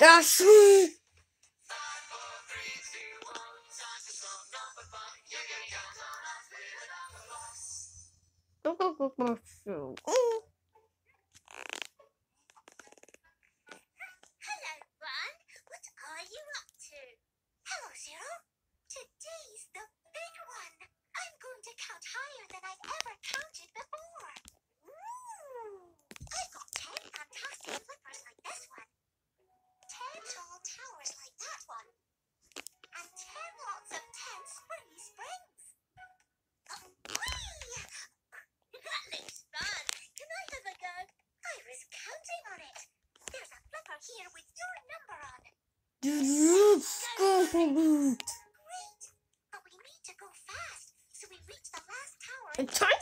安い。どこここすご Great! But we need to go fast so we reach the last tower. It's time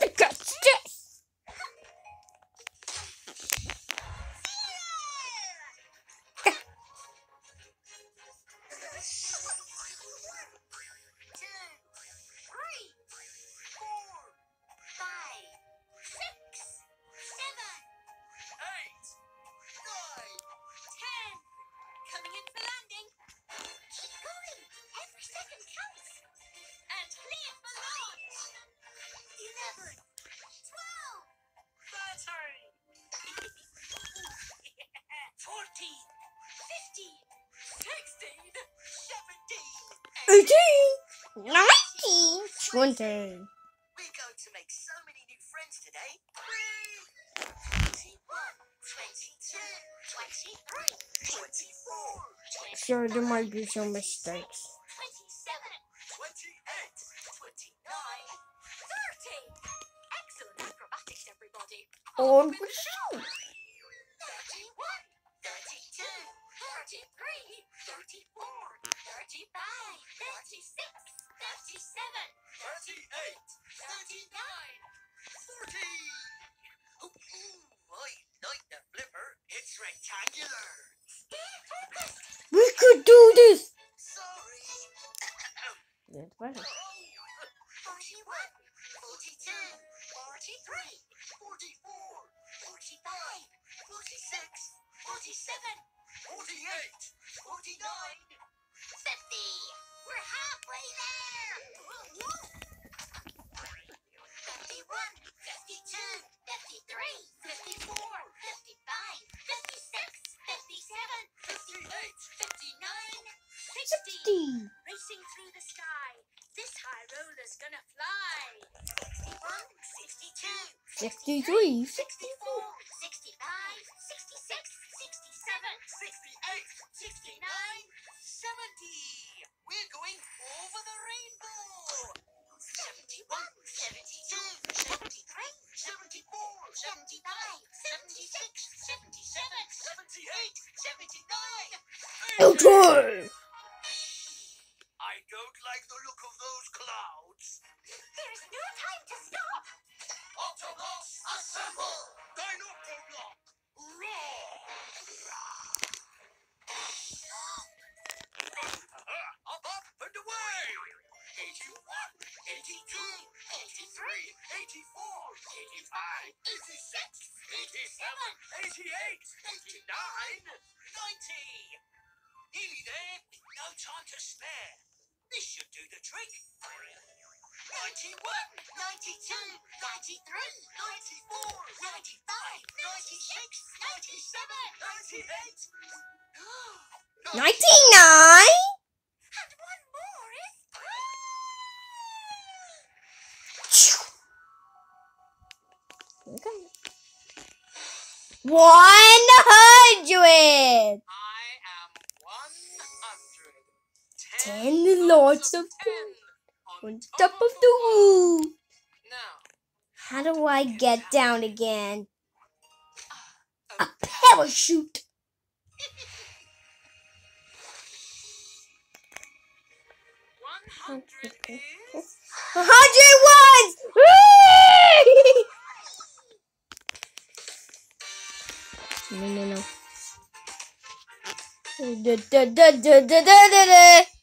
18, We're going to make so many new friends today. 21, 22, 23, 24. Sure, there might be some mistakes. 27, 28, 29, 30. Excellent acrobatics, everybody. On the show. 31, 32, 33, 34 ooh, I like the flipper. It's rectangular. We could do this. Sorry. That's better. Forty-one, forty-two, forty-three, Forty-four, forty-five, forty-six, forty-seven, forty-eight, forty-nine. fifty. Fifty. We're halfway there! 51, 52, 53, 54, 55, 56, 57, 58, 59, 60. 60. Racing through the sky. This high roller's gonna fly. 61, 62, 63, 64, 65, 66, 67, 68. Okay. I don't like the look of those clouds. There's no time to stop. Octoblocks assemble! Dinocloblock! Roar! Aha! Up, up, and away! 81, 82, 83, 84, 85, 86, 87, 88, 89, 90! Nearly there. No time to spare. This should do the trick. 91, 92, 93, 94, 95, 96, 97, 98. Ninety-nine. And one more is. Okay. One hundred. Ten lots of ten On top of the roof. How do I get down again? A parachute. A hundred ones! No, no, no. Da, da, da, da, da, da, da.